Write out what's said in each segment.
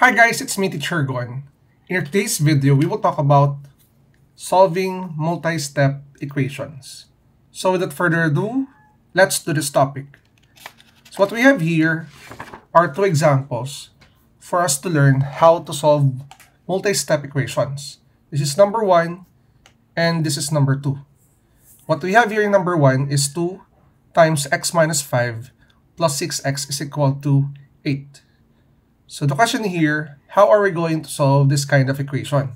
Hi guys, it's me Teacher Gon. In today's video, we will talk about solving multi-step equations. So without further ado, let's do this topic. So what we have here are two examples for us to learn how to solve multi-step equations. This is number one and this is number two. What we have here in number one is 2 times x minus 5 plus 6x is equal to 8. So the question here, how are we going to solve this kind of equation?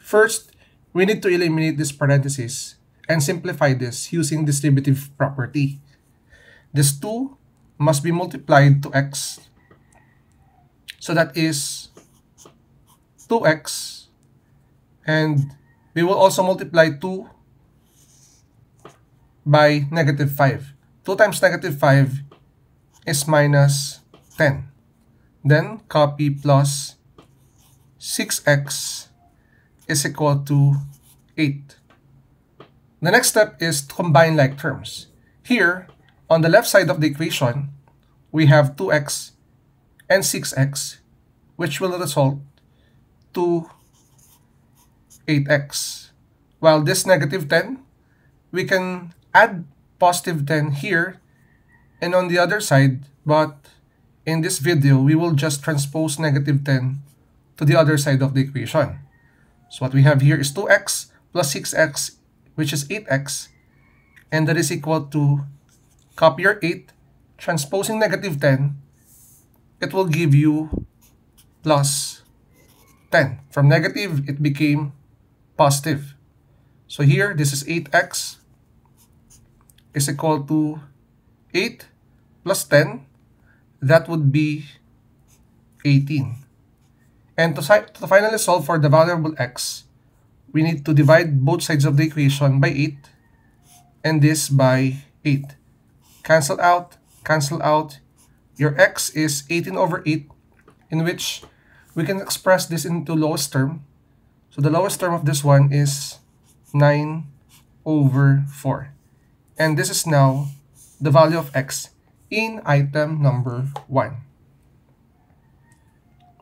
First, we need to eliminate this parenthesis and simplify this using distributive property. This 2 must be multiplied to x. So that is 2x and we will also multiply 2 by negative 5. 2 times negative 5 is minus 10. Then copy plus 6x is equal to 8. The next step is to combine like terms. Here, on the left side of the equation, we have 2x and 6x, which will result to 8x. While this negative 10, we can add positive 10 here and on the other side, but in this video, we will just transpose negative 10 to the other side of the equation. So what we have here is 2x plus 6x, which is 8x, and that is equal to, copy your 8, transposing negative 10, it will give you plus 10. From negative, it became positive. So here, this is 8x is equal to 8 plus 10, that would be 18. And to, to finally solve for the variable x, we need to divide both sides of the equation by 8 and this by 8. Cancel out, cancel out. Your x is 18 over 8 in which we can express this into lowest term. So the lowest term of this one is 9 over 4. And this is now the value of x in item number 1.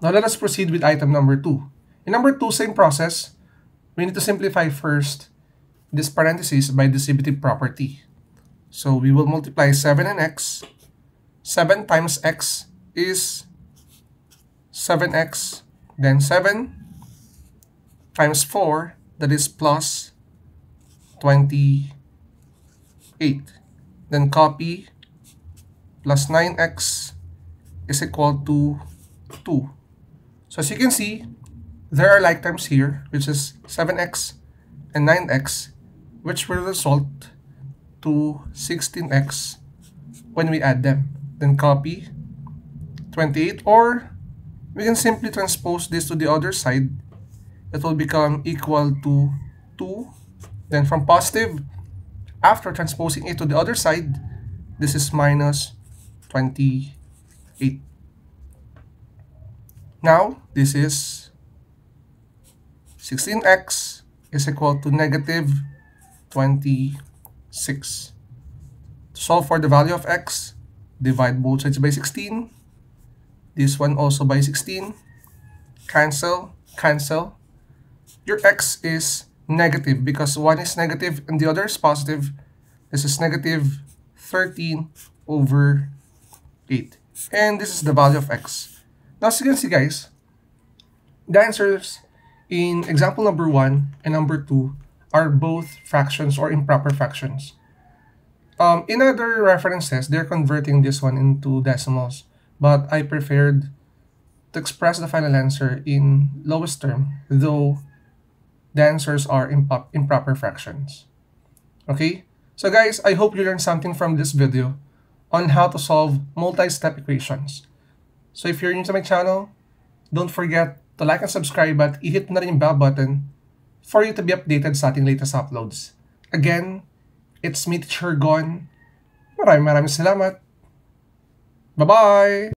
Now let us proceed with item number 2. In number 2, same process. We need to simplify first this parenthesis by distributive property. So we will multiply 7 and x. 7 times x is 7x. Then 7 times 4, that is plus 28. Then copy plus 9x is equal to 2. So as you can see, there are like terms here, which is 7x and 9x, which will result to 16x when we add them. Then copy 28, or we can simply transpose this to the other side. It will become equal to 2. Then from positive, after transposing it to the other side, this is minus 28. Now, this is 16x is equal to negative 26. To solve for the value of x, divide both sides by 16. This one also by 16. Cancel, cancel. Your x is negative because one is negative and the other is positive. This is negative 13 over 8. And this is the value of x. Now, as you can see, guys, the answers in example number 1 and number 2 are both fractions or improper fractions. Um, in other references, they're converting this one into decimals, but I preferred to express the final answer in lowest term, though the answers are imp improper fractions. Okay? So guys, I hope you learned something from this video on how to solve multi-step equations. So if you're new to my channel, don't forget to like and subscribe at i-hit na rin yung bell button for you to be updated sa ating latest uploads. Again, it's me, Teacher Gon. Maraming maraming salamat. Bye-bye!